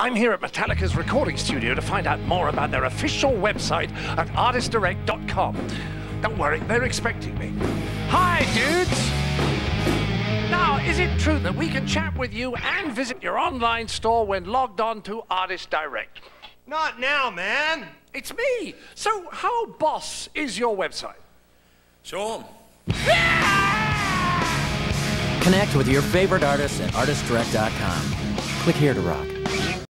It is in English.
I'm here at Metallica's recording studio to find out more about their official website at artistdirect.com. Don't worry, they're expecting me. Hi, dudes! Now, is it true that we can chat with you and visit your online store when logged on to Artist Direct? Not now, man. It's me. So, how boss is your website? Sean. Connect with your favorite artists at artistdirect.com. Click here to rock.